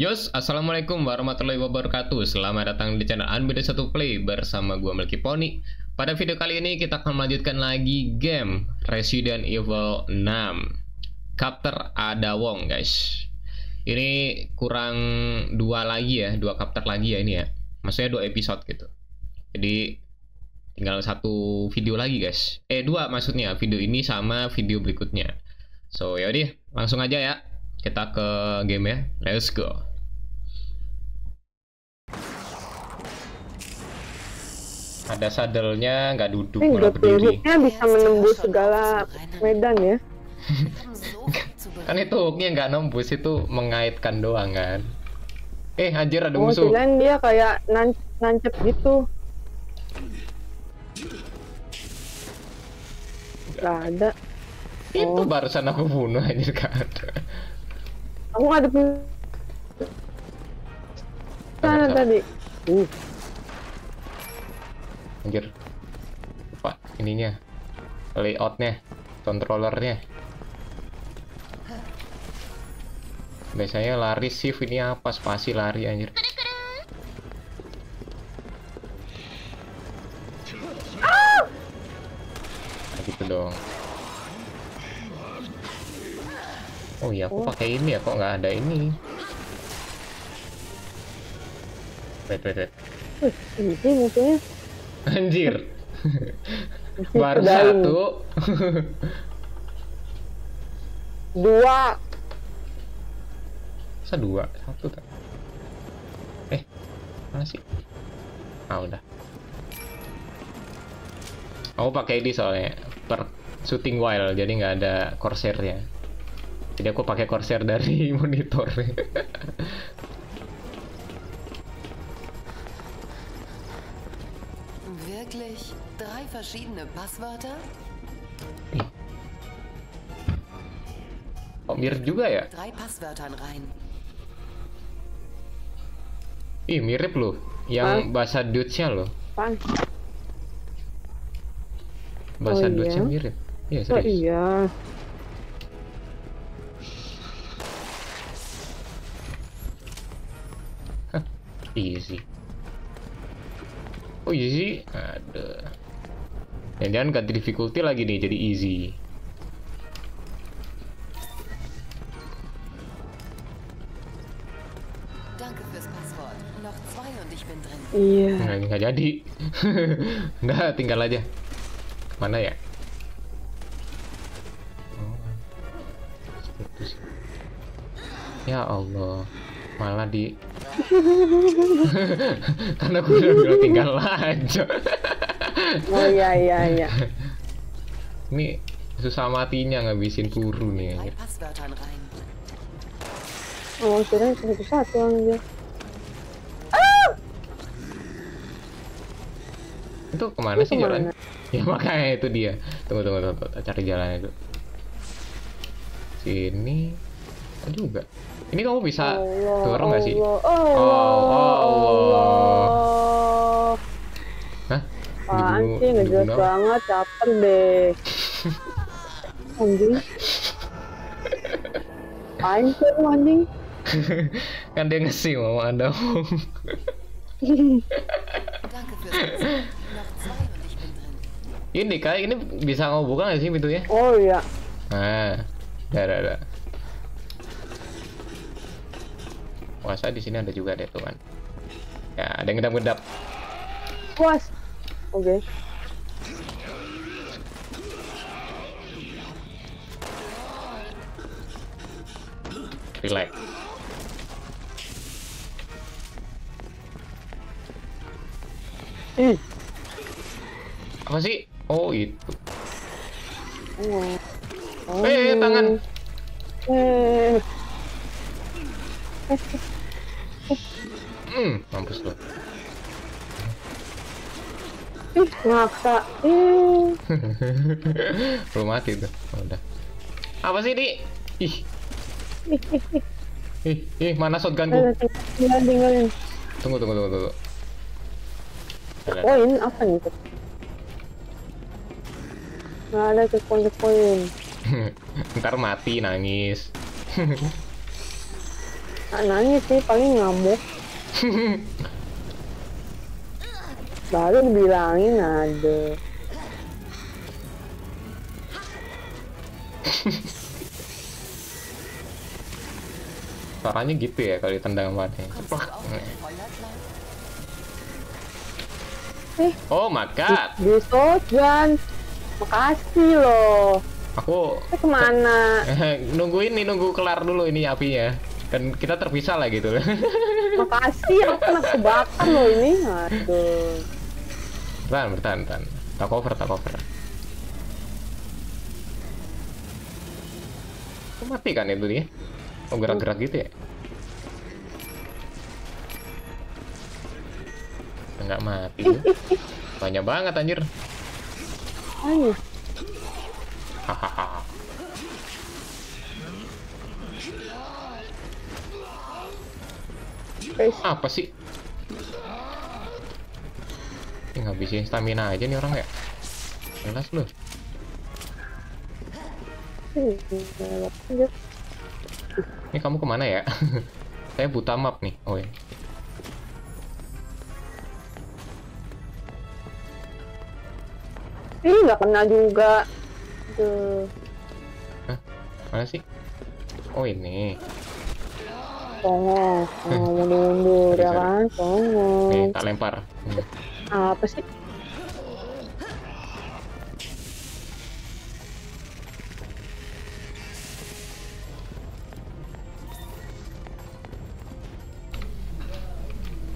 Yos, Assalamualaikum warahmatullahi wabarakatuh. Selamat datang di channel Unbeatable Satu Play Bersama gua Melki Pony. Pada video kali ini kita akan melanjutkan lagi game Resident Evil 6 Chapter Ada Wong guys. Ini kurang dua lagi ya Dua chapter lagi ya ini ya. Maksudnya dua episode gitu. Jadi tinggal satu video lagi guys. Eh dua maksudnya. Video ini sama video berikutnya. So yaudah langsung aja ya. Kita ke game ya. Let's go ada sadelnya nggak duduk Ini malah berdiri bisa menembus segala medan ya. kan itu hooknya nggak nembus itu mengaitkan doang kan eh anjir ada Oh, musuh kirain dia kayak nan nancep gitu. Gak ada. itu Oh. barusan aku bunuh anjir gak ada Aku nggak ada sana tadi. Uh, anjir. Lupa ininya. Layoutnya controllernya. Biasanya lari shift ini apa? Spasi lari anjir. Nah, gitu dong. Oh iya aku Oh. pakai ini ya kok nggak ada ini? Wait wait wait. Wih, ini musuhnya. Anjir baru satu Dua. Masa dua? Satu tak? Eh, mana sih? Ah, udah. Aku pakai ini soalnya per shooting while, jadi nggak ada corsairnya. Jadi aku pakai corsair dari monitor. Wirklich? Drei verschiedene Passwörter? oh, mirip juga ya? Drei Passwörtern rein. Ih, mirip loh. Yang bahasa Dutch-nya loh. Pan. Bahasa Oh, iya? Dutch-nya mirip. Iya, Oh serius. iya. Easy. Oh easy? Ada. Jangan-jangan ganti difficulty lagi nih jadi easy. Danke fürs Passwort. Noch zwei und ich bin drin. Iya. Nggak, nggak jadi. Nggak, tinggal aja. Mana ya? Oh. Sih. Ya Allah. Malah di... Karena gue udah bilang tinggal aja. Oh iya iya iya. Ini susah matinya ngabisin puru nih. Anjir. Oh, kirain satu satu aja. Itu ke mana Itu sih ke mana? jalan? Ya makanya itu dia. Tunggu tunggu tunggu, tunggu. cari jalannya dulu. Sini. Ada juga. Ini kamu bisa Allah, dorong nggak sih? Allah, Oh, Allah, Allah. Allah. Hah? Apaan sih ngejelas banget, caper deh. Anjing. Apaan sih lu anjing? kan dia ngasih mau ada. Danke fürs Passwort. Noch zwei und ich bin drin. ini kayak ini bisa kamu buka nggak sih pintunya? Oh iya. Nah, ada ada. ada. Puasa di sini ada juga deh tuh kan. Ya, ada yang ngedap-ngedap. Puas. Oke. Relax. Ih. Apa sih? Oh, itu. Oh. Oh. Eh, tangan. Eh. Hmm, mampus lu. Ih, ngaksa. Belum mati tuh. Oh, udah. Apa sih, Di? Ih, Ih, ih, mana shotgun gua? tinggalin, tinggalin. Tunggu, tunggu, tunggu, tunggu. Jalan. Poin apa nih? Nggak ada checkpoint checkpoint. Ntar mati nangis. Nggak nangis sih, paling ngamuk. Baru dibilangin ada. Caranya gitu ya kalau ditendang mati. Eh, Oh my god. di Sojan. Makasih loh. Aku Eh ke mana? nunggu ini nunggu kelar dulu ini apinya. Dan kita terpisah lah gitu. Makasih, aku kena kebakar loh ini. Aduh. bertahan, bertahan, bertahan. Tak cover, tak cover. Kok mati kan itu dia? Oh gerak-gerak gitu ya? Enggak mati. Banyak banget anjir. Hahaha. Guys, Apa sih? Ini ngabisin stamina aja nih orang ya. Jelas lu. ini. Ini kamu ke mana ya? Saya buta map nih. Oh ya. Ih, nggak kena juga. Aduh. Mana sih? Oh ini. Songong, songong mundur-mundur ya kan, songong. Nih, tak lempar. Apa sih?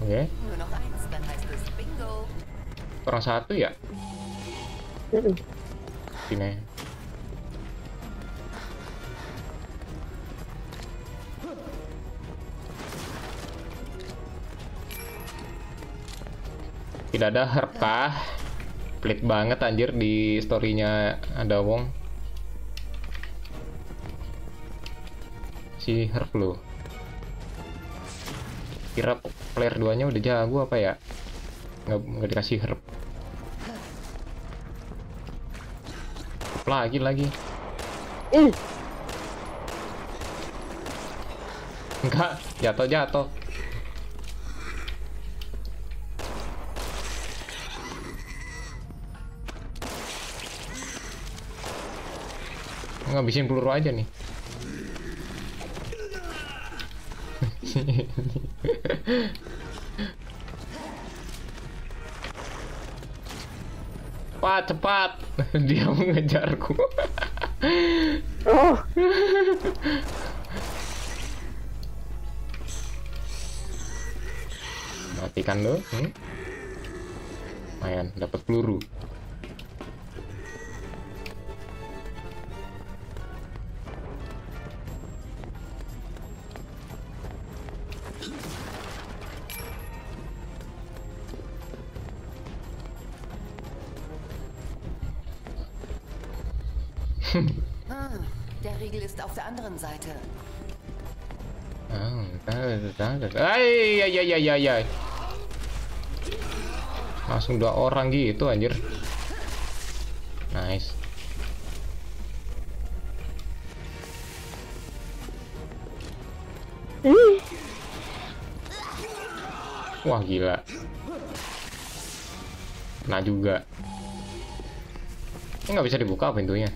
Oke. Kurang satu ya? Sini. Tidak ada herb kah? Pelit banget anjir di storynya ada wong. Si herb lo. Kira player 2 nya udah jago apa ya? Nggak, nggak dikasih herb. Lagi lagi. Ih, Enggak, jatuh jatuh. Ngabisin peluru aja nih. cepat cepat dia mengejarku oh, matikan lo hmm? lumayan dapat peluru Ah, der Riegel ist auf der anderen Seite. Ah. Langsung dua orang gitu anjir. Nice. Wah gila. Nah juga. Ini nggak bisa dibuka pintunya.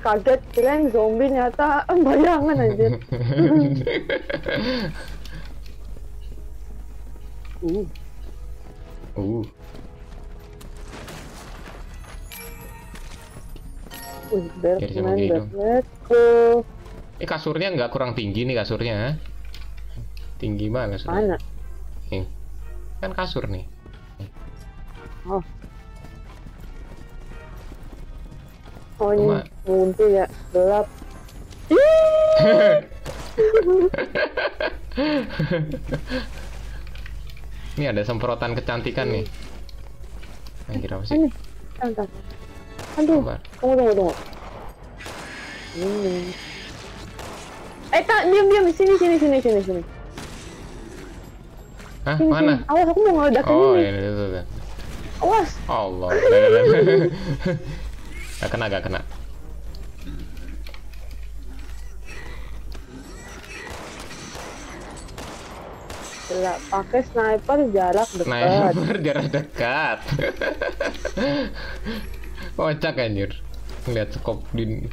Kaget kirain zombie nyata bayangan aja. Uh, uh, wih, dong. let's go. ini kasurnya nggak kurang tinggi nih kasurnya. ha? Tinggi banget kasurnya. Mana? Nih. Kan kasur nih. Oh. Oh ini Cuma- buntu ya, gelap. Ini ada semprotan kecantikan nih. Anjir apa sih? Aduh, tunggu tunggu tunggu. Ini. Eh tak, diam diam sini sini sini sini sini. Hah? Sini Mana? sini. Awas aku mau ngeledakin Oh, ini. itu. Awas. Allah. Lah, lah, lah. Gak kena, gak kena. Gila, pakai sniper jarak dekat. Sniper jarak dekat. Kocak anjir. Lihat skop di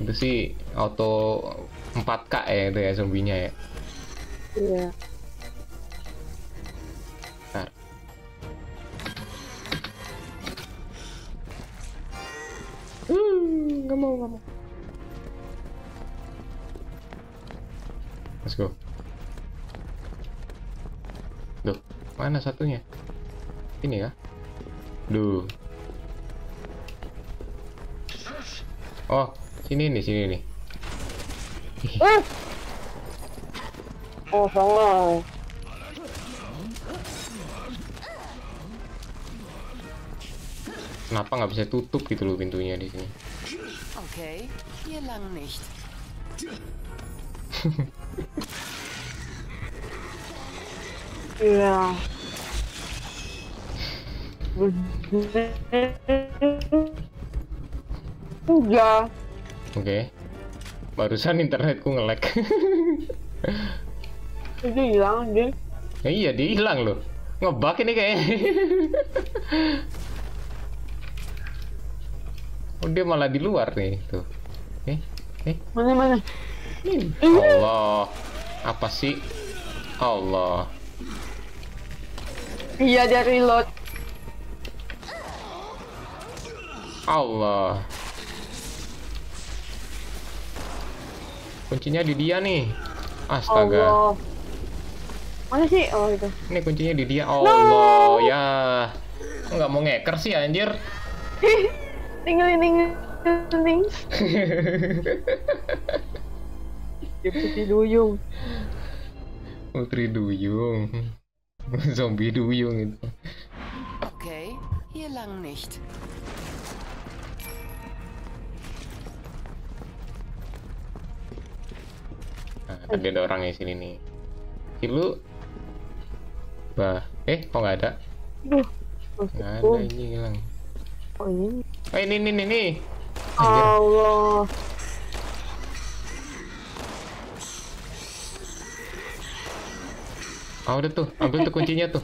itu sih auto 4K ya itu ya zombinya ya. Iya. Bentar. Hmm, nggak mau, nggak mau. Let's go. Duh, mana satunya? Ini ya? Duh. Oh, sini nih, sini nih. Eh! Oh, sama. Kenapa nggak bisa tutup gitu loh pintunya di sini? Okay, hier lang nicht. Iya. Udah. Oke. Barusan internetku nge-lag. Itu hilang, deh. Ya iya, dia hilang loh. Ngebug ini kayaknya. oh, dia malah di luar nih, tuh. Eh, eh, Mana, mana? Allah. Apa sih? Allah. Iya, dia reload. Allah. Kuncinya di dia nih. Astaga. Allah. Mana sih? Oh, itu. Ini kuncinya di dia. Allah, ya. Kok nggak mau ngeker sih anjir? tinggalin, tinggalin. Dia putih duyung. Putri Duyung. Zombie Duyung itu. Okay, hier lang nicht. Nah, ada ada orang di sini nih. Si lu Bah, eh kok nggak ada? Duh. Nggak ada ini hilang. Oh, ini. Oh ini ini ini. ini. Anjir. Allah. Oh udah tuh, ambil tuh kuncinya tuh.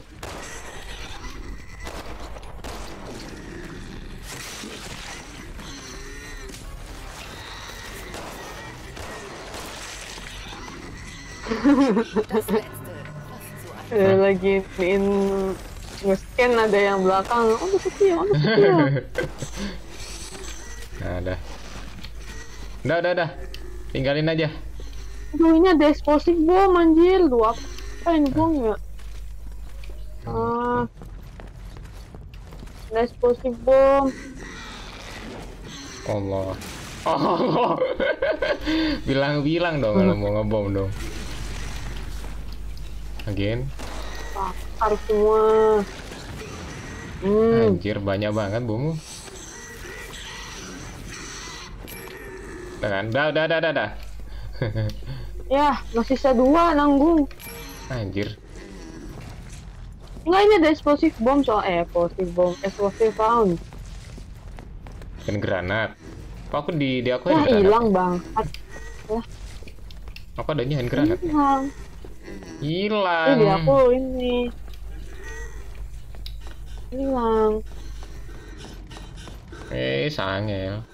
Eh, lagi in nge-scan ada yang belakang. Oh, ada setia, ada setia. Nah, udah. Udah, udah, udah. Tinggalin aja. Aduh, ini ada explosive bom anjir. Lu apa ini bom ya? Ah. Ada explosive bom. Allah. Allah. Bilang-bilang dong kalau mau ngebom dong. Again. Bakar semua. Hmm. Anjir, banyak banget bommu. Udah kan? Udah, udah, udah, udah. Ya, masih sisa dua nanggung. Anjir. Enggak, ini ada explosive bom soal eh, explosive bom, explosive round. Dan granat. Kok aku di, di aku Wah, ada hilang bang. Aku adanya hand granat. Hilang. Hilang. Ini aku ini. Hilang. Eh, sangel.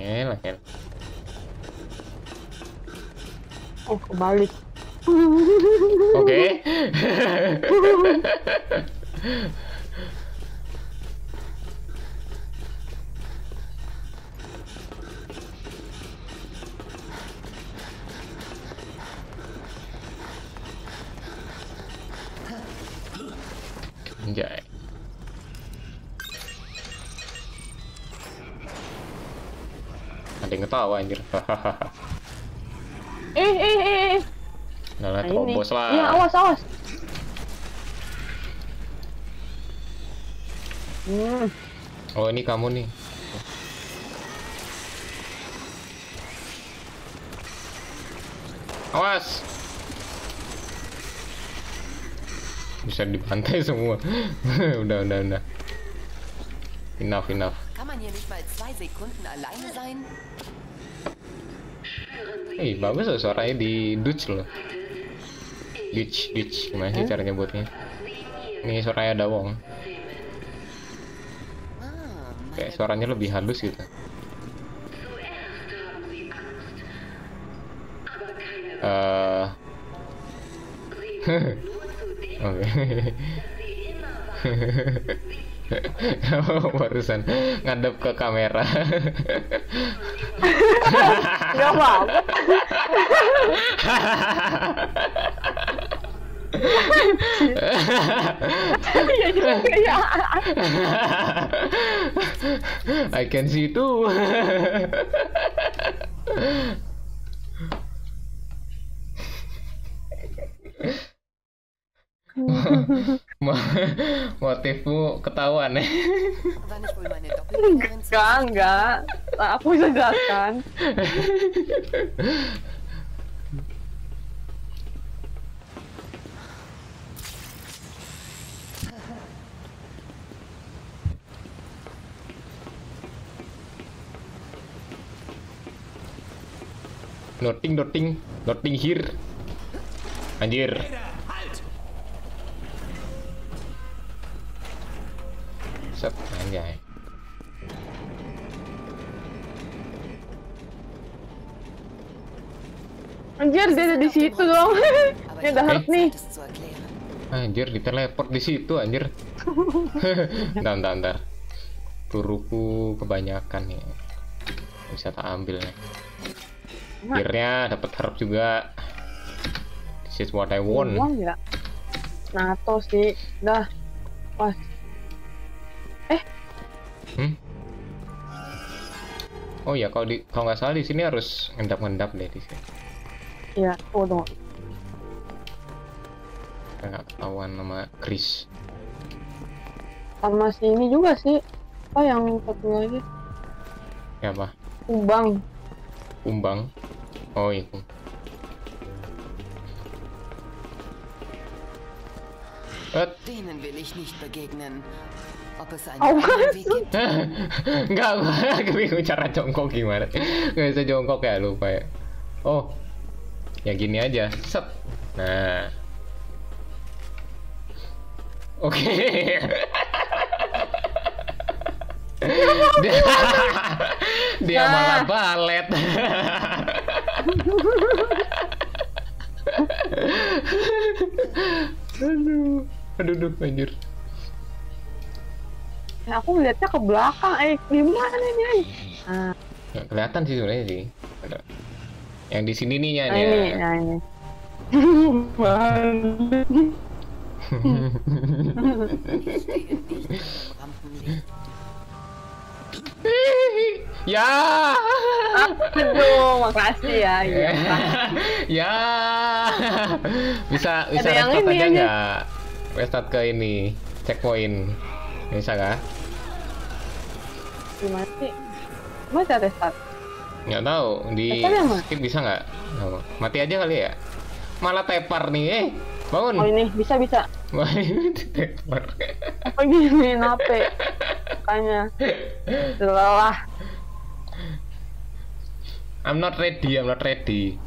Ngel, ngel. Oh, kebalik. Oke. Anjay. Ada yang ketawa anjir. Eh, eh, eh, eh. Nah, Nah, terobos lah. Iya, awas, awas. Hmm, Oh, ini kamu nih. Awas. Bisa dibantai semua. udah, udah, udah. Enough, enough. Kann man hier nicht mal zwei Sekunden alleine sein? Ih, bagus loh suaranya di Dutch loh. Dutch, Dutch. Gimana sih cara nyebutnya? Ini suaranya ada Wong. Kayak suaranya lebih halus gitu. Eh. Oke. Barusan ngadep ke kamera. Gak apa-apa. Iya juga ya. I can see too. Mo- Motifmu ketahuan ya. Enggak, enggak. Aku bisa jelaskan. Noting, noting, noting here. Anjir. Set, anjay. Anjir, dia ada di situ dong. Ich udah habe hurt nih. Anjir, diteleport di situ anjir. Bentar, bentar, bentar. Peluruku kebanyakan nih. Bisa tak ambil nih. Akhirnya dapat harap juga. This is what I want. Ya? Nato sih. Dah. Wah, Hmm? Oh ya, kalau di kalau nggak salah di sini harus ngendap-ngendap deh di sini. iya. Tunggu. Kayak nggak ketahuan sama Chris. Sama si ini juga sih. Apa yang satu lagi? Ya apa? Ubang. Umbang. Oh itu. Eh, Denen will ich nicht begegnen. Ob es einen anderen Weg gibt? Enggak, gue bingung cara jongkok gimana. Gak bisa jongkok ya, lupa ya. Oh, ya gini aja. Set. Nah. Oke. dia, dia Nah. malah balet. aduh, aduh, aduh, anjir. Ya, aku ngeliatnya ke belakang. Eh, gimana ini? Ay? Nah, Nggak kelihatan sih sebenarnya sih. Yang di sini nih ya. nah ini, nah ini. Ich ya. Aduh, makasih ya. Iya. ya. Bisa bisa Ada restart aja nggak? Restart ke ini checkpoint. Bisa nggak? Gimana sih? Masa restart? Nggak tahu di skip bisa nggak? Mati aja kali ya. Malah tepar nih, eh bangun oh ini bisa bisa pagi ini nape kayaknya lelah I'm not ready I'm not ready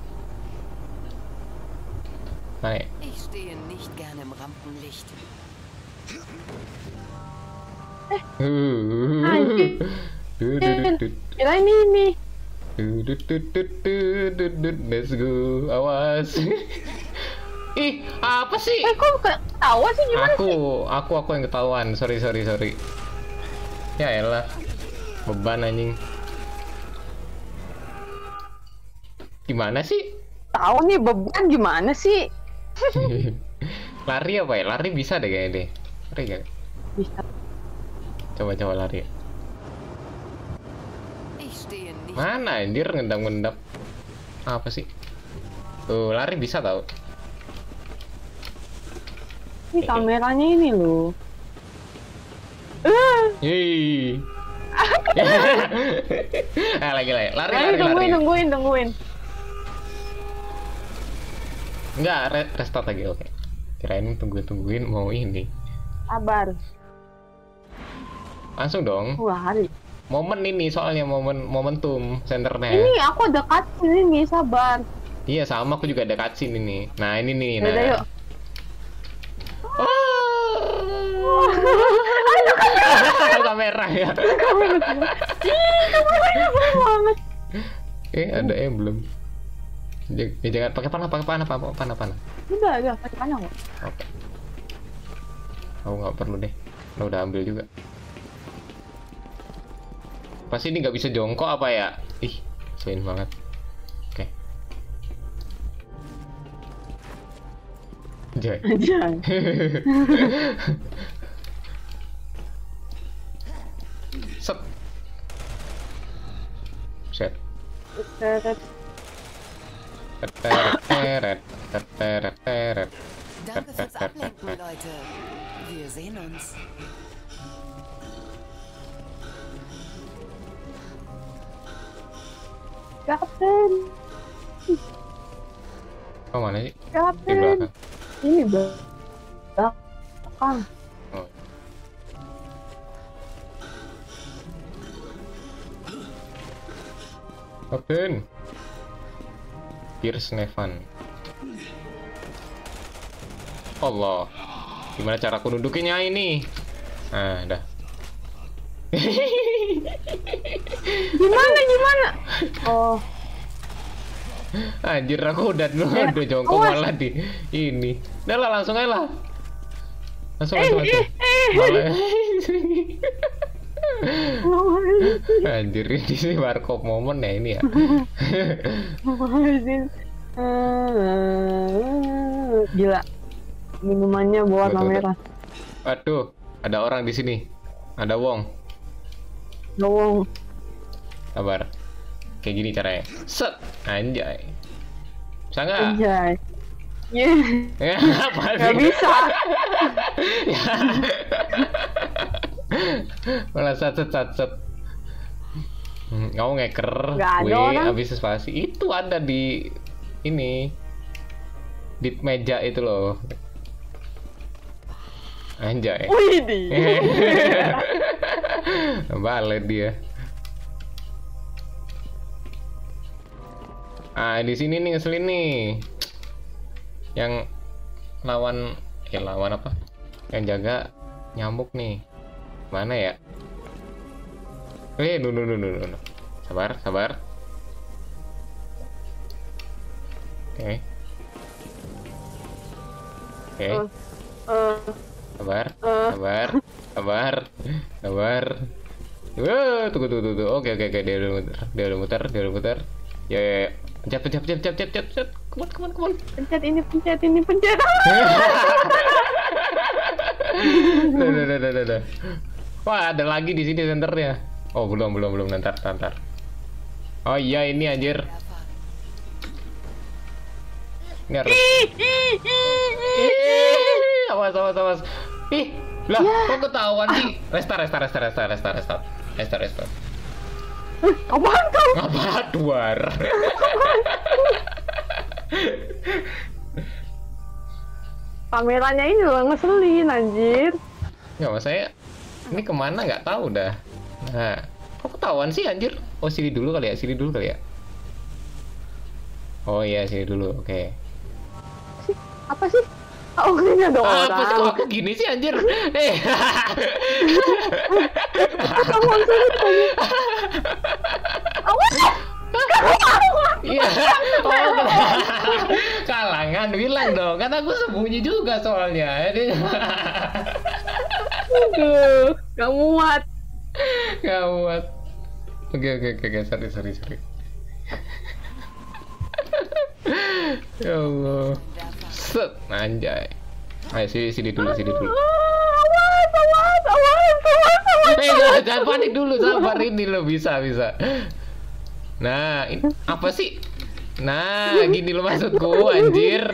naik ich stehe nicht im Rampenlicht eh kira ini ini Let's go, awas. Ih, apa sih? Eh, kok ketawa sih gimana Aku, sih? aku, aku yang ketahuan. Sorry, sorry, sorry. Ya elah. Beban anjing. Gimana sih? Tahu nih beban gimana sih? lari apa ya? Lari bisa deh kayaknya deh. Lari gak? Bisa. Coba-coba lari. Mana anjir ngendap-ngendap? Apa sih? Tuh, lari bisa tau. Ini kameranya ini loh. Eh, Yeay. ah, lagi lagi. Lari, lari, lari. tungguin, tungguin, tungguin. Enggak, re- restart lagi, oke. Kirain tungguin-tungguin mau ini. Sabar. Langsung dong. Wah, hari. momen ini soalnya momen momentum senternya. Ini aku ada cutscene ini, sabar. Iya sama aku juga ada cutscene ini. Nah ini nih. Nah. Yaudah, Oh. kamera ya. banget. Eh ada emblem. J- ya, jangan pakai panah, pakai panah, pakai panah, panah. Udah, udah, pakai panah kok. Oke. Aku nggak perlu deh. Lo udah ambil juga. Pasti ini nggak bisa jongkok apa ya? Ih, selain banget. Jai. Jangan. Set. Set. Teret. Teret, teret, teret, teret. Danke fürs Ablenken, Leute. Wir sehen uns. Kapten, Oh mana sih? Di kapten. belakang. Ini belakang. Oh. Kapten. Pierce Nevan. Allah. Gimana cara aku nudukinya ini? Nah, dah. Gimana, gimana? Oh, Anjir aku udah dulu Ya, udah jongkok awas. malah di ini. Udah lah langsung aja lah. Langsung eh, langsung langsung. eh, eh. Malah Anjir ini sih warkop momen ya ini ya. Gila. Minumannya bawa kamera. Waduh, ada orang di sini. Ada Wong. Gawang. Sabar. Kayak gini caranya. Set, anjay. Bisa nggak? Anjay. Yeah. Ya, apa Gak bisa. Malah satset satset. Hmm, Kamu ngeker, orang. habis spasi. Itu ada di ini di meja itu loh. Anjay. Wih, Balik dia. Ah, di sini nih ngeselin nih. Yang lawan eh lawan apa? Yang jaga nyamuk nih. Mana ya? Eh, nu nu nu nu nu, nu. Sabar, sabar. Oke. Oke. Eh, eh, Sabar, Eh. sabar, sabar, sabar. Wah, tunggu, tunggu, tunggu. Oke, oke, oke. Dia udah muter, dia udah muter, dia udah muter. Ya, ya, ya. Pencet, pencet, pencet, pencet, pencet, pencet, pencet. Come on, come on, come on. pencet ini, pencet ini, pencet. Dah, dah, dah, dah, dah. Wah, ada lagi di sini senternya. Oh, belum, belum, belum. Nanti, nanti. Oh iya, ini anjir. Ini harus. Awas, awas, awas. Ih, lah, kok ketahuan sih? Restart, restart, restart, restart, restart, restart, restart, restart. Apaan kau? Apa duar? Kameranya ini loh ngeselin anjir. Nggak, mas saya ini ke mana nggak tahu dah. Nah, kok ketahuan sih anjir? Oh sini dulu kali ya, sini dulu kali ya. Oh iya sini dulu, oke. Sih, apa sih? Oh, ini ada Ah, apa sih kok orang. aku gini sih anjir? Eh, Kamu langsung iya. Oh, kalangan bilang dong, kan aku sembunyi juga soalnya. Aduh, gak muat. Gawat. Oke oke oke oke sorry sorry sorry. ya Allah. Set anjay. Ayo sini sini dulu sini dulu. Awas, awas, awas, awas, awas. Eh jangan, jangan panik dulu sabar ini lo bisa bisa. Nah ini apa sih? Nah gini lo maksudku anjir.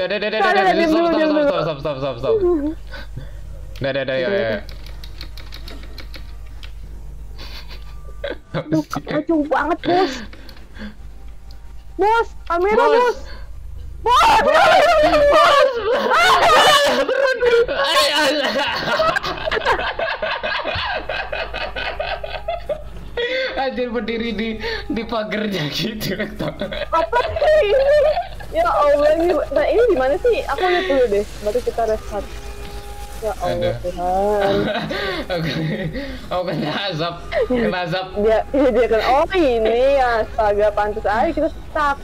Dah dah dah dah dah stop stop stop stop stop stop stop stop. Dah dah dah ya ya. Aduh, lucu banget, bos. Bos, kamera, Bos. bos. Bos! Anjir berdiri di di pagernya gitu. Apa sih ini? Ya Allah, ini, nah ini gimana sih? Aku lihat dulu deh, baru kita restart. Ya Allah Aduh. Tuhan. Oke. Oh kena azab, kena azab. Dia, dia, dia kan, oh ini astaga pantas aja kita stuck.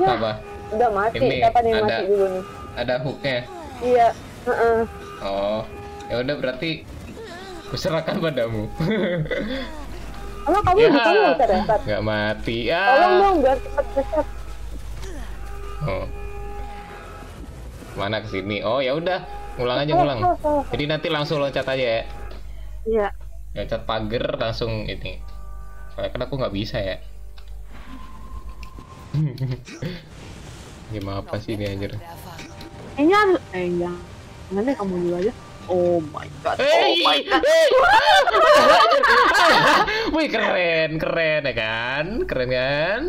Ya, Apa? Udah mati. Ini Siapa nih ada- mati dulu nih? Ada hooknya. Iya, heeh. Oh, ya udah berarti kuserahkan padamu. Emang kamu bisa nggak bisa restart? Nggak mati. Tolong Ya. dong biar cepat restart. Oh. Mana ke sini? Oh, ya udah. Ngulang aja Oh, ngulang. oh, oh. Jadi nanti langsung loncat aja ya. Iya. Loncat pagar langsung ini. Soalnya kan aku nggak bisa ya. Gimana apa sih ini anjir? Ini harus, eh yang nanti kamu dulu aja. Oh my god. Oh my god. hey. Wih keren, keren ya kan? Keren kan?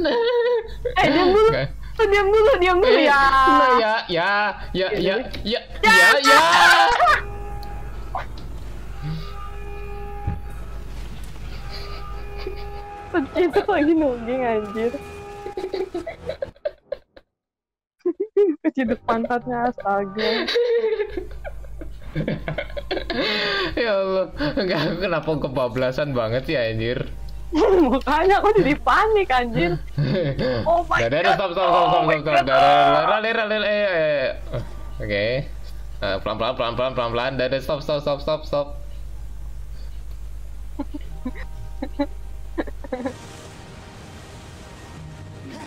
Eh diam dulu, Nggak. diam dulu, diam dulu Eh, ya. nah, ya, ya, ya, ya, ya, ya, ya. Itu lagi nungging anjir. Keciduk pantatnya astaga. ya Allah, enggak kenapa kebablasan banget sih anjir. Makanya aku jadi panik anjir. Oh my dadah, stop, stop, stop, stop, stop, stop, eh, eh. Oke, Eh, pelan, pelan, pelan, pelan, pelan, pelan, dadah, stop, stop, stop, stop, stop.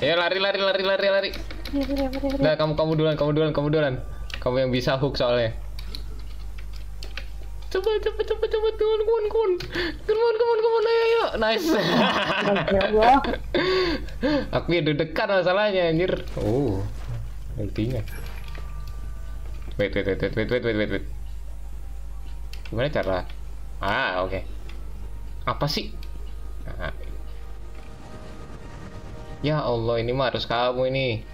Ya lari, lari, lari, lari, lari. Nah, kamu kamu duluan, kamu duluan, kamu duluan. Kamu yang bisa hook soalnya. Coba coba coba coba tuan kun kun Kuan kun kun ayo ayo. Nice. Aku ya dekat masalahnya anjir. Oh. Intinya. Wait wait wait wait wait wait wait wait. Gimana cara? Ah, oke. Okay. Apa sih? Ah. Ya Allah, ini mah harus kamu ini.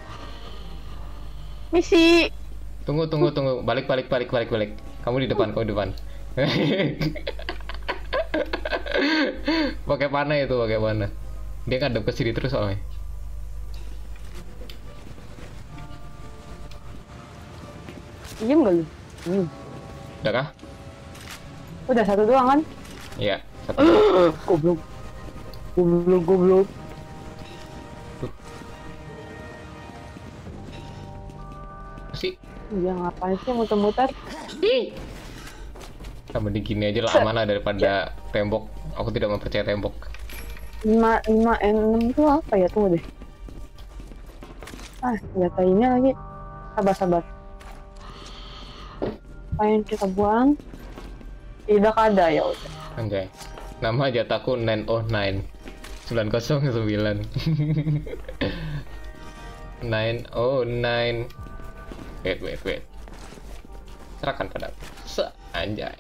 Misi. Tunggu, tunggu, tunggu. Balik, balik, balik, balik, balik. Kamu di depan, kamu di depan. pakai panah itu, pakai panah. Dia ngadep ke sini terus soalnya. Diem gak lu? Hmm. Udah kah? Udah satu doang kan? Iya. Satu. Goblok. Goblok, goblok. Iya ngapain sih muter-muter? sama di gini aja lah amanah daripada tembok aku tidak mempercaya tembok 5, 5, N6 itu apa ya? Tunggu deh. Ah, data ini lagi. Sabar, sabar. Apa yang kita buang? Tidak ada ya udah. anjay nama jataku 909 909 909 wait wait wait. Serahkan pada se anjay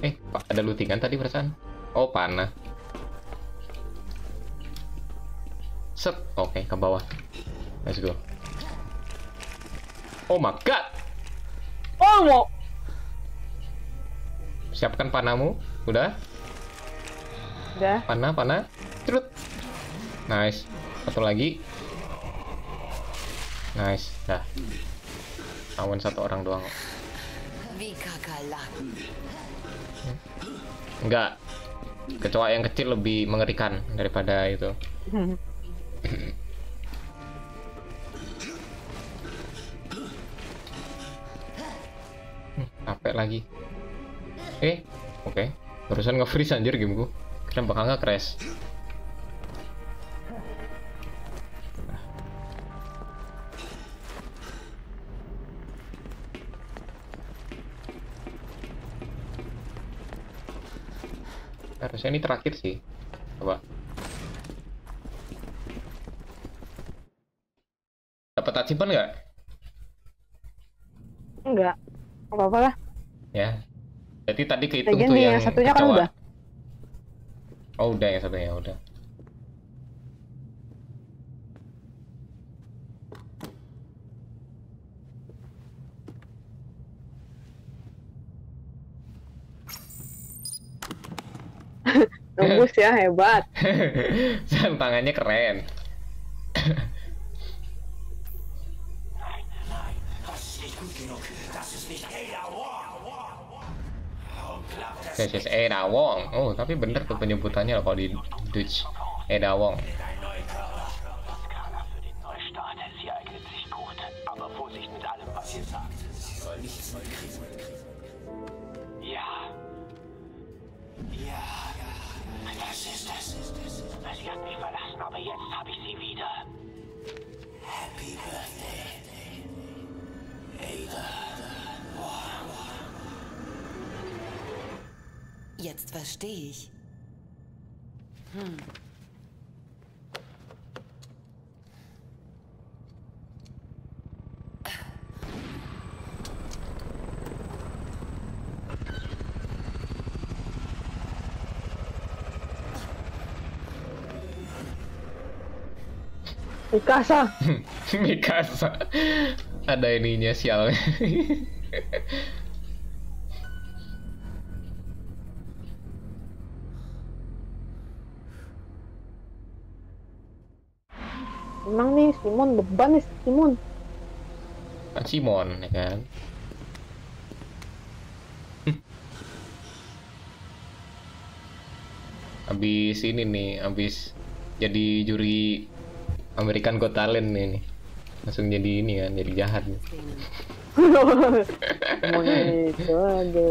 eh pak ada lutingan tadi perasaan? Oh panah. Set. Oke ke bawah. Let's go. Oh my god! Oh, mau. siapkan panahmu udah? Udah. panah panah. Cerut nice. Satu lagi nice. Dah. Awan satu orang doang. Enggak. Kecoa yang kecil lebih mengerikan daripada itu. Hmm, capek lagi. Eh oke. Barusan nge-freeze anjir gameku kira bakal nggak crash harusnya ini terakhir sih coba dapat achievement nggak Enggak. Apa-apa lah. ya jadi tadi kehitung Lagian tuh yang, yang satunya kan udah. oh udah yang satunya udah Tembus ya hebat. Jam tangannya keren. Das ist Ada Wong. Oh, tapi bener tuh penyebutannya kalau di Dutch. Ada Wong. Jetzt verstehe ich. Hm. Mikasa. Mikasa. Ada ininya sial. Simon beban nih Simon. Kan Simon, ya kan? Abis ini nih, abis jadi juri American Got Talent nih, nih. Langsung jadi ini kan, jadi jahat. nih. Semuanya itu aja.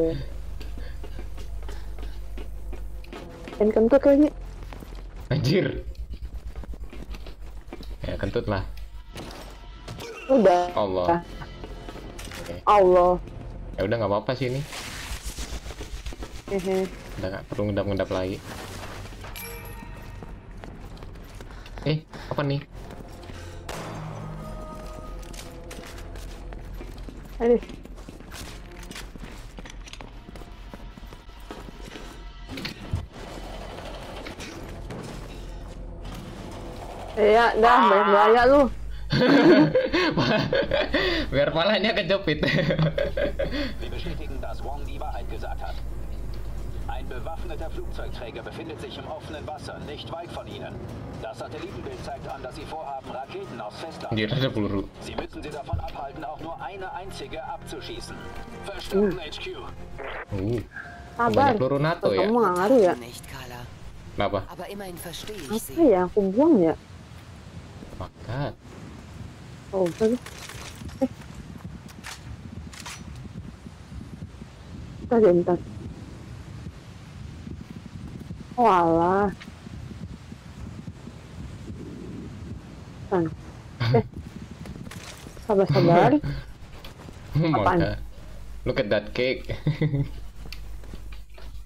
Kentut lagi. Anjir. Ya kentut lah. Udah. Allah. Oke. Allah. Ya udah nggak apa-apa sih ini. Udah nggak perlu ngedap-ngedap lagi. Eh, apa nih? Aduh. Ya, dah banyak gaya lu. Biar palanya kejepit. Wir bestätigen, dass Wong die Wahrheit gesagt hat. Ein bewaffneter Flugzeugträger befindet sich im offenen Wasser, nicht weit von Ihnen. Das Satellitenbild zeigt an, dass Sie vorhaben, Raketen aufs Festland. Sie müssen sie davon abhalten, auch nur eine einzige abzuschießen. Verstanden, HQ. Uh, Sabar. banyak peluru NATO ya. Kamu ngaruh ya? Kenapa? Aber immerhin verstehe ich Apa sie. ya? Aku buang ya? Makan. Oh, tadi. Eh. Bentar, bentar. Walah. Kan. Eh. Sabar-sabar. Makan. Look at that cake.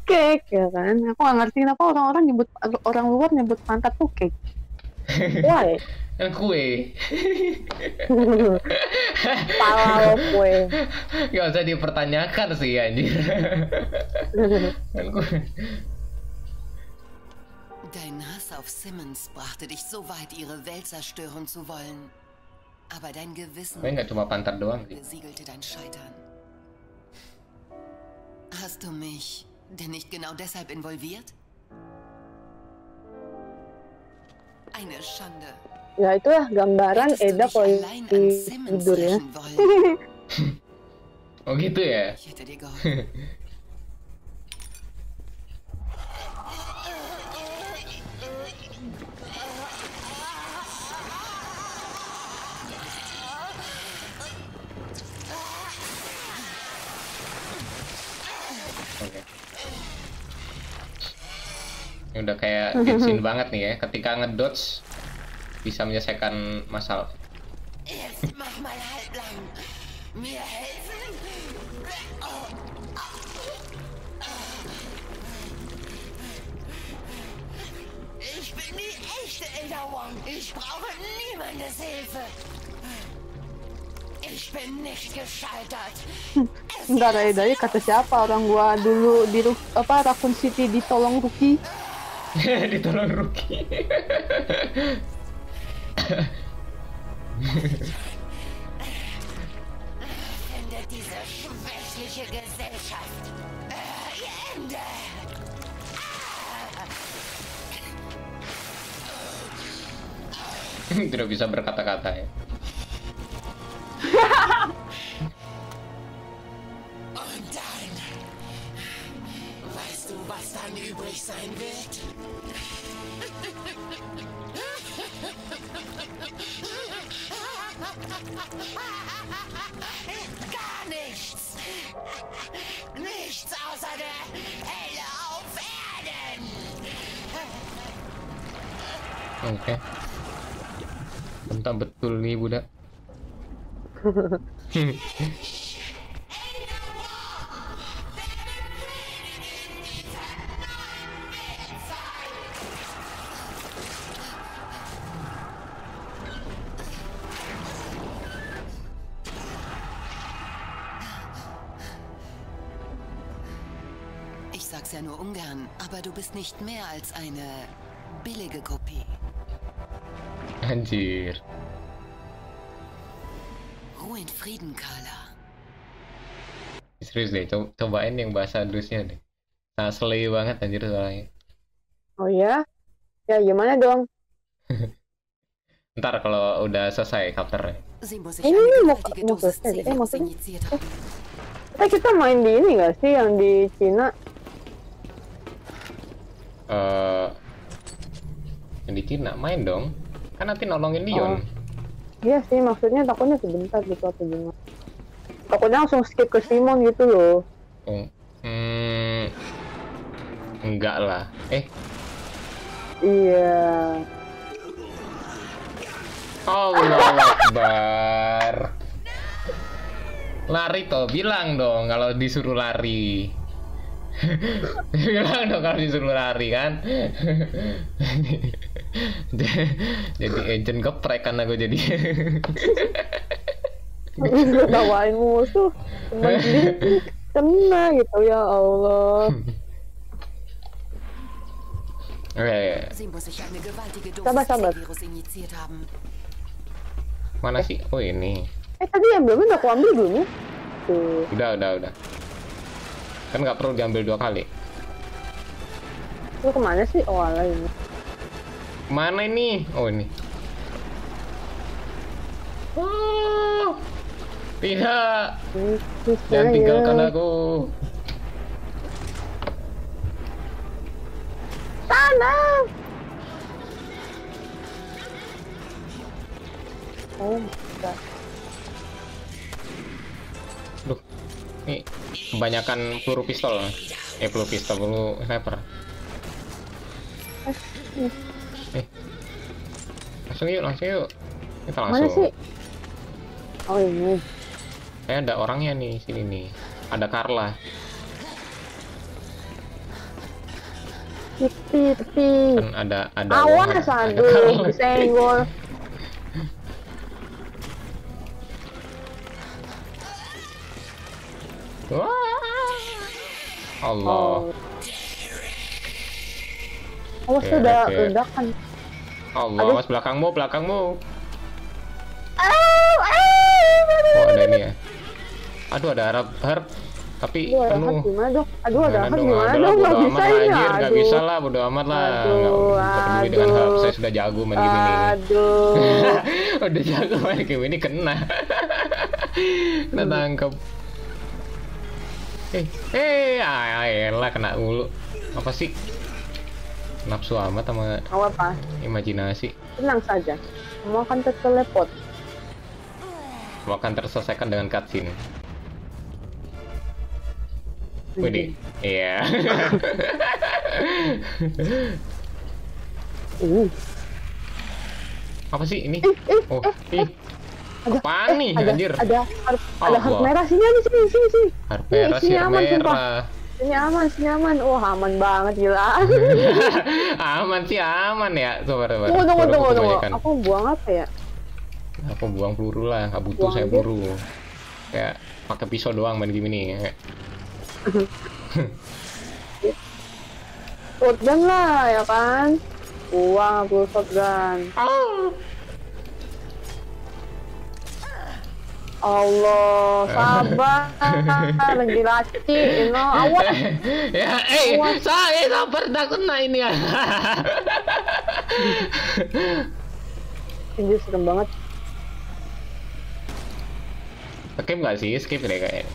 cake ya kan? Aku nggak ngerti kenapa orang-orang nyebut orang luar nyebut pantat tuh cake. Why? kan kue. Pala lo kue. Gak usah dipertanyakan sih anjir. kan kue. Dein Hass auf Simmons brachte dich so weit, ihre Welt zerstören zu wollen. Aber dein Gewissen besiegelte dein Scheitern. Hast du mich denn nicht genau deshalb involviert? Ya itulah gambaran Eda kalau tidur ya. Oh gitu ya. Ini udah kayak Genshin banget nih ya. Ketika ngedodge bisa menyelesaikan masalah. Ich bin die echte Ada Wong. Ich brauche niemandes Hilfe. Ich bin nicht gescheitert. Enggak ada Edanya kata siapa orang gua dulu di apa Raccoon City ditolong Ruki. ditolong Ruki Ende Tidak bisa berkata-kata ya. dann übrig sein wird? Gar nichts! Nichts außer der Hölle auf Erden! Oke. Bentar betul nih budak. nur ungern, aber du bist nicht mehr als eine billige Kopie. Anjir. Ruhe in Frieden, Carla. Serius deh, coba cobain yang bahasa Inggrisnya deh. Asli banget anjir suaranya. Oh ya? Ya gimana dong? Ntar kalau udah selesai sich Ini mau- mau selesai, eh, maksudnya-. Eh kita main di ini gak sih yang di Cina? Eh yang di Cina main dong. Kan nanti nolongin Dion. Oh. Iya sih maksudnya takutnya sebentar gitu atau gimana? Takutnya langsung skip ke Simon gitu loh. Oh. Hmm, enggak lah. Eh, Iya. Allah Akbar. Lari toh, bilang dong kalau disuruh lari. Bilang dong kalau disuruh lari kan. jadi agent geprek kan aku jadi. Gue bawain musuh. Kena gitu ya Allah. Gewaltige Sabar, sabar. Mana sih? Oh ini. Eh tadi yang belum udah aku ambil belum ya? Tuh. Udah, udah, udah. Kan nggak perlu diambil dua kali. Lu ke mana sih? Oh ala ini. Mana ini? Oh ini. Oh, tidak. Jangan tinggalkan aku. Sana. Oh my god. Ini kebanyakan peluru pistol. Eh, peluru pistol, peluru sniper. Eh, langsung yuk, langsung yuk. Kita Mana langsung. sih? Oh ini. Eh, ada orangnya nih, sini nih. Ada Carla. Tipi, tipi. Kan ada ada Awas, aduh, Carla. Allah. Oh. Awas Oke, sudah oke. ledakan. Allah, Aduh. mas belakangmu, belakangmu. Au, Oh, ada ini ya. Aduh, ada harap harap tapi Aduh, penuh. gimana dong? Aduh, ada dong? gimana Ada lah, dong? bodo Gak amat bisa ini. anjir, nggak Aduh. bisa lah, bodo amat lah. Nggak Aduh, nggak peduli dengan aduh. hub, saya sudah jago main game ini. Aduh. Udah jago main game ini kena. kena tangkap. Eh, eh, ah, elah kena mulu. Apa sih? Nafsu amat sama Apa apa? imajinasi. Tenang saja. Semua akan terteleport. Semua akan terselesaikan dengan cutscene. Widih, iya. Uh, Apa sih ini? eh, eh, Oh, eh, ada, Apaan nih, ada, anjir? Ada, har, ada Allah. merah sini aja sini sini sini. Harp Ih, merah, sini sir aman, sumpah. merah. Sini aman, sini aman. Wah, aman banget gila. aman sih aman ya. Coba coba. tunggu, tunggu, tunggu, tunggu. Aku buang apa ya? Aku buang peluru lah, nggak butuh Buang saya peluru. Kayak pakai pisau doang main game ini. Shotgun lah, ya kan? Buang aku shotgun. Allah, sabar. Gila, Ci. Ino, awas. ya, eh, Awas. saya sabar tak kena ini ya. Ini serem banget. Skip nggak sih? Skip deh kayaknya.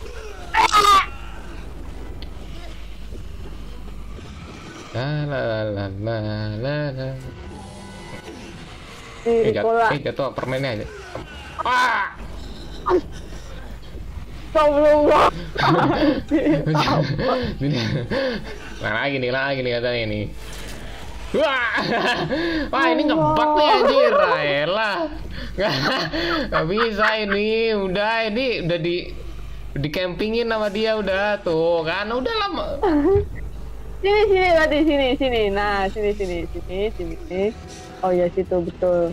La la la la la la. Eh, jat bola. eh, jatuh permennya aja. Ah! Astagfirullah. Nah, lagi nih, lagi nih katanya nih. Wah, wah ini ngebug nih anjir, Elah. Gak bisa ini, udah ini udah di di campingin sama dia udah tuh kan udah lama Sini sini berarti sini sini. Nah sini sini sini sini. Oh ya situ betul.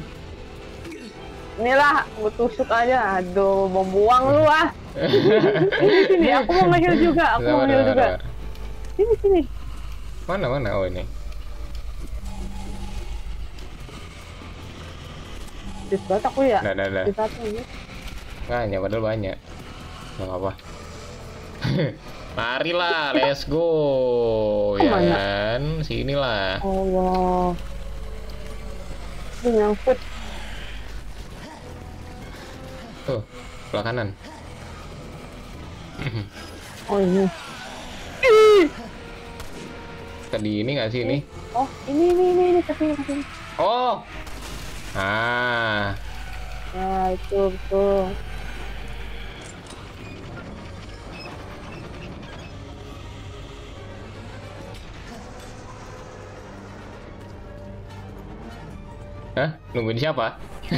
Inilah gue tusuk aja. Aduh membuang lu ah. Sini sini. Aku mau nge juga. Aku mau Sabar, nge sabar, juga. Sini sini. mana mana oh ini Di banget aku ya. Dah, dah, dah. Di satu ini. banyak padahal banyak nggak apa Mari lah, let's go. Ya Ke mana? kan, sinilah. Allah. Ini nyangkut. Tuh, sebelah kanan. Oh ini. Tadi ini nggak sih ini? Oh ini ini ini ini ke sini ke sini. Oh, ah, Ya itu betul. Hah? Nungguin siapa?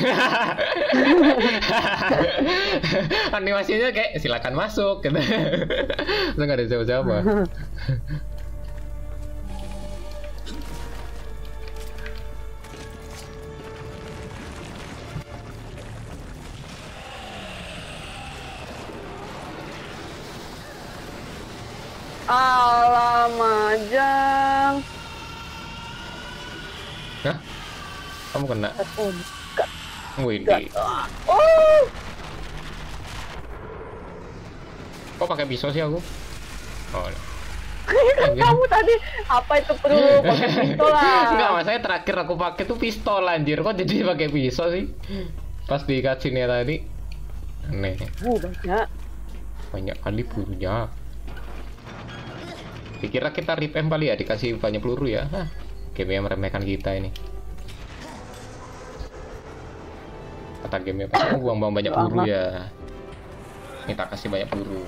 Animasinya kayak silakan masuk gitu. Terus nggak ada siapa-siapa. Alamajang. Hah? Kamu kena? Oh, Wih, oh. kok pakai pisau sih aku? Oh, kan kamu tadi apa itu perlu pakai pistol lah. Enggak, masalahnya terakhir aku pakai tuh pistol anjir. Kok jadi pakai pisau sih? Pas di cutscene tadi. Aneh. Uh, banyak. Banyak kali pelurunya. Dikira kita rip kali ya dikasih banyak peluru ya. Hah, game yang meremehkan kita ini. Kata game apa? Oh, buang-buang banyak peluru ya. Ini tak kasih banyak peluru.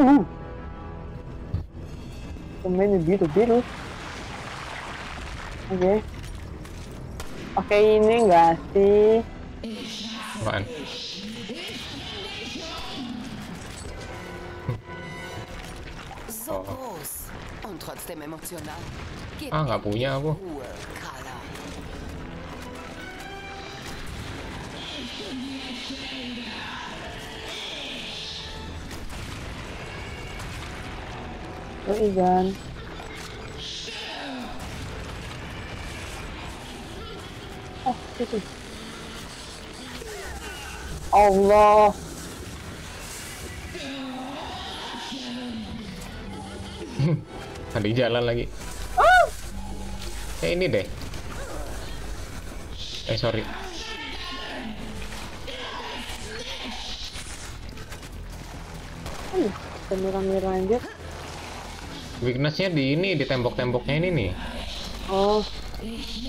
Uh. Biru biru. Oke. Pakai ini enggak sih? Apaan? Trotzdem emotional. Gib Ah, nggak punya aku. Ruhe, Carla. Oh, Igan. Oh, itu. Allah. Di jalan lagi. Eh ini deh. Eh sorry. Aduh, merah-merah. Weaknessnya di ini di tembok-temboknya ini nih. Oh.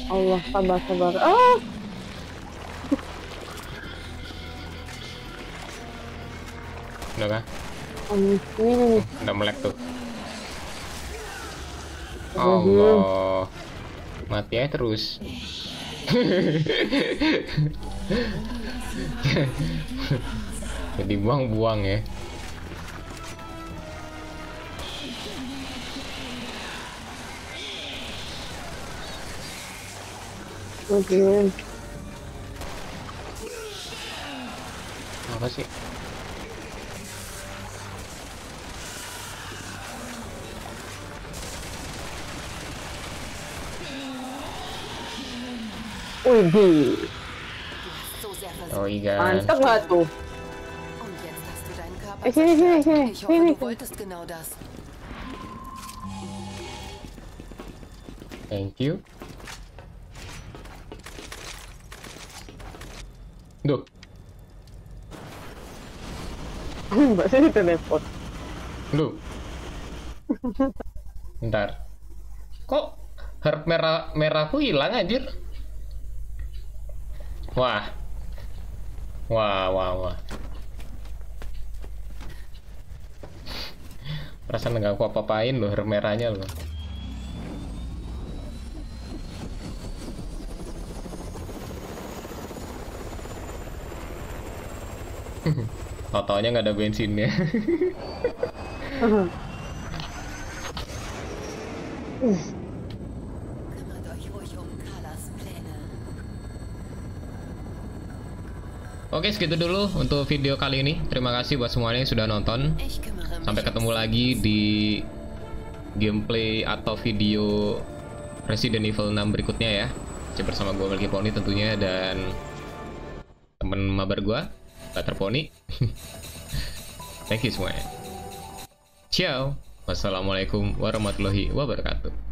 Allah, sabar, sabar. Ah, Udah kah? ini, ini, ini. Udah melek tuh. Allah. Mati aja terus. Jadi buang-buang ya. Oke. Apa sih? Versucht. Oh iya. mantap nggak tuh? Und jetzt hast du deinen Körper Eh, sini, sini, sini, Ich hoffe, sini. du wolltest genau das. Thank you. Duh, Mbak sih teleport. Lu. Bentar. Kok herb merah merahku hilang anjir? Wah. Wah, wah, wah. Perasaan nggak aku apa-apain loh merahnya loh. Tau-taunya nggak ada bensinnya. Kümmert Oke, segitu dulu untuk video kali ini. Terima kasih buat semuanya yang sudah nonton. Sampai ketemu lagi di gameplay atau video Resident Evil 6 berikutnya ya. Masih bersama gue Melki Pony tentunya dan temen mabar gue, Butter Pony. Thank you semuanya. Ciao. Wassalamualaikum warahmatullahi wabarakatuh.